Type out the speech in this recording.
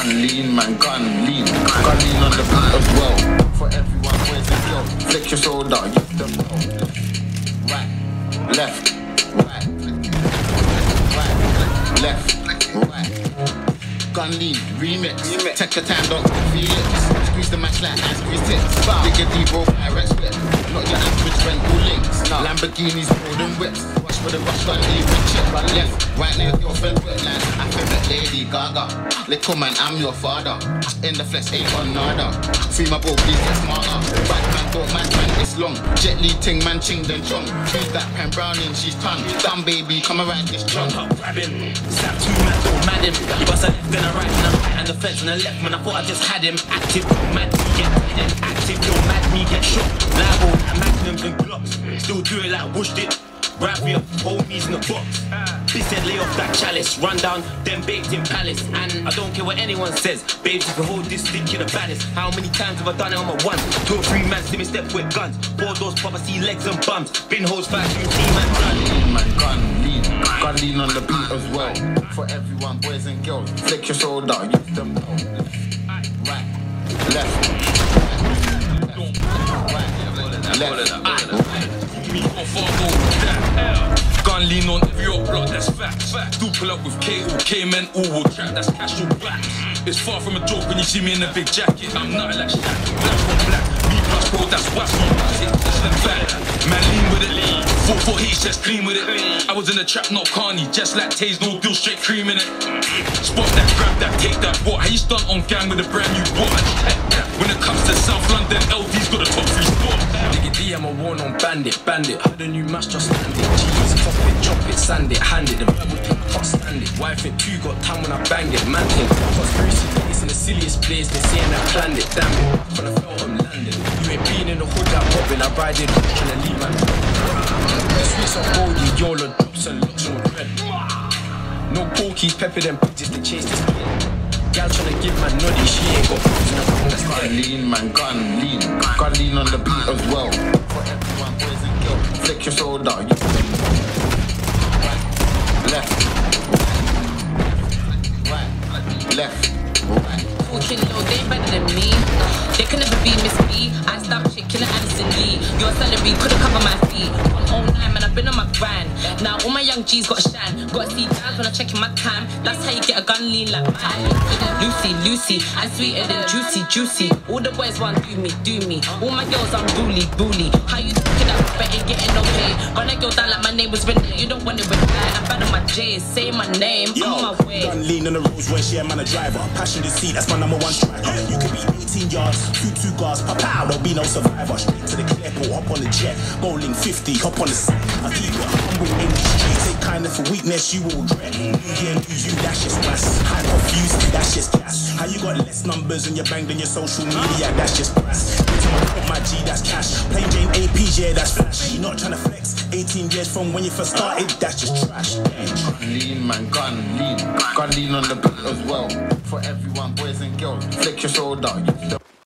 lean, man, gun lean. Gun lean on the beat as well. For everyone, boys and girls, flick your shoulder, use the bell. Right, left, right, right, left, right. Gun lean, remix. remix. Take your time, don't feel it. Squeeze the match like ice squeeze tits. Dig a deep roll, Pyrex whip. Not your rental links. Lamborghinis, golden whips. Watch for the rush, lean, rich it. Right left, right now, your friend wet I favorite Lady Gaga. Little man, I'm your father. In the flesh, ain't on nada. Free my bro, please get smarter. Bad man, don't man, man, it's long. Jet Li ting, man, ching, then chong. Choose that pen, browning, she's tongue. Dumb baby, come around this chong. Grab him, snap two man, don't mad him. He bust a left and a right and a right and the fence and the left. Man, I thought I just had him. Active, mad me get. Active, yo, mad me get shot. Live oh, on glocks. Still do it like whooshed it. Grab up, homies in the box. Bitch said lay off that chalice, run down, then baked in palace. And I don't care what anyone says, babes, if you hold this stick, you're the baddest. How many times have I done it on my one? Two or three man, see me step with guns. Four doors pop, I see legs and bums. Bin hoes fast, you see man lean, man, gun lean. Gun lean on the beat as well. For everyone, boys and girls, flick your shoulder, use the bell. Right, left, right, left, that. Gun lean on every up block, that's facts. Still pull up with K or K men, all will trap, that's casual blacks. It's far from a joke when you see me in a big jacket. I'm not like Shaq, black on black. Me plus bro, that's what's on. It's the fact. Man lean with it. Four four heat, just clean with it. I was in the trap, not carny, just like Taze, no deal, straight cream in it. Spot that, grab that, take that. What? How you stunt on gang with a brand new boy? When it comes to South London, LD's got a top three spot. Nigga D, I'm a one on bandit, bandit. Heard a new match, just it. G's, pop it, drop it, sand it, hand it. The verbal can't stand it. Wife it two, got time when I bang it. Man thing, conspiracy, it's in the silliest place. Been saying I planned it, damn it. When I felt I'm landing. You ain't been in the hood, I'm bobbing. I ride it, tryna leave man. Swiss on gold, you YOLO drops and looks on red. No porkies, pepper them pigeons to chase this kid. Gal tryna give man noddy, she ain't got boobs in her that's gun lean, man, gun lean. Gun lean on the beat as well. For everyone, boys and girls, flick your shoulder, down. the bell. Left, right, left, right. Talking low, they better than me. They can never be Miss Lee. Your salary couldn't cover my fee. 109, man, I've been on my grind. Now all my young G's got to shine. Got to see guys when I check in my time. That's how you get a gun lean like mine. Lucy, Lucy, I'm sweeter than juicy, juicy. All the boys want do me, do me. All my girls, I'm bully, bully. How you up, but ain't getting no pay? Run a girl down like my name was Renee. I'm bad on my J's. Say my name, I'm on my way. Gun lean on the roads when she a man a driver. Passion to see, that's my number one striker. You can be 18 yards, two two guards, pop out, there'll be no survivor. Straight to the airport, hop on the jet, bowling 50, hop on the set. I keep it humble in the street, take kindness for weakness, you will regret. You mm-hmm. yeah, lose you, that's just mass. High confused, that's just gas. How you got less numbers and you banged on your social media, that's just brass. Into my my G, that's cash. Plain Jane APs, yeah, that's flash. You're not trying to. 18 years from when you first started, that's just trash. Gun lean, man, gun lean. Gun lean on the beat as well. For everyone, boys and girls, flick your shoulder,